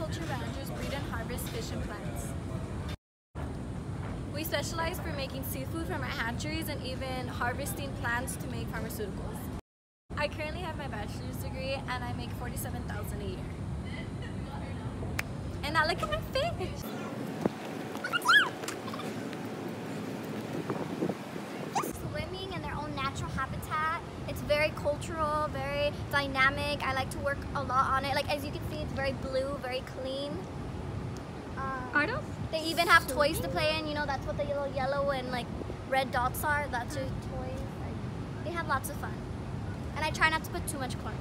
aquaculture managers breed and harvest fish and plants. We specialize for making seafood from our hatcheries and even harvesting plants to make pharmaceuticals. I currently have my bachelor's degree and I make 47000 a year. And now look at my fish! Very cultural, very dynamic. I like to work a lot on it. Like as you can see, it's very blue, very clean. Um, Are those? They even have toys to play in. You know, that's what the little yellow and like red dots are. That's your toys. Like, they have lots of fun. And I try not to put too much corn.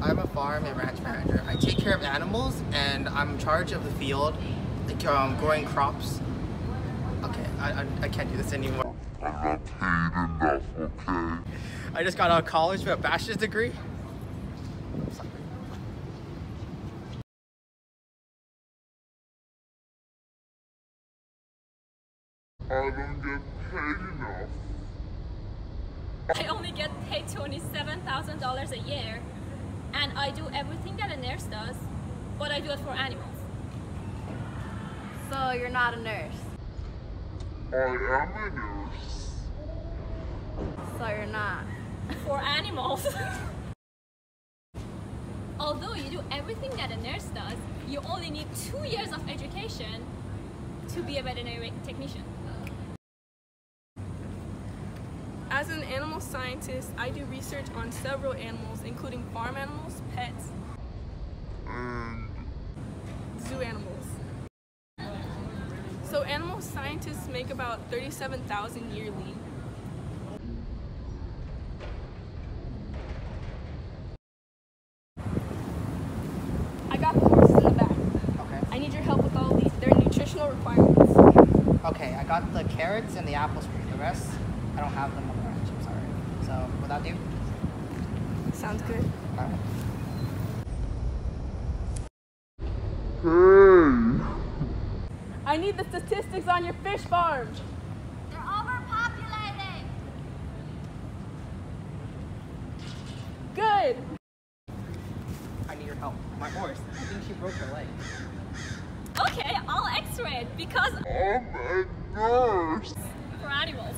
I'm a farm and ranch manager. I take care of animals and I'm in charge of the field, like um, growing crops. Okay, I, I, I can't do this anymore. I'm not paid enough, okay? I just got out of college with a bachelor's degree. I don't get paid enough. I only get paid $27,000 a year and I do everything that a nurse does, but I do it for animals. So you're not a nurse. I am a nurse. So you're not. For animals. Although you do everything that a nurse does, you only need two years of education to be a veterinary technician. As an animal scientist, I do research on several animals, including farm animals, pets, And zoo animals. So animal scientists make about 37,000 yearly. I got the horses in the back. Okay. I need your help with all these, their nutritional requirements. Okay, I got the carrots and the apples for you. The rest, I don't have them on the ranch. I'm sorry. So, will that do? Sounds good. Alright. I need the statistics on your fish farm. They're overpopulated. Good. I need your help. My horse. I think she broke her leg. Okay, I'll x-ray it because oh I'm a nurse. for animals.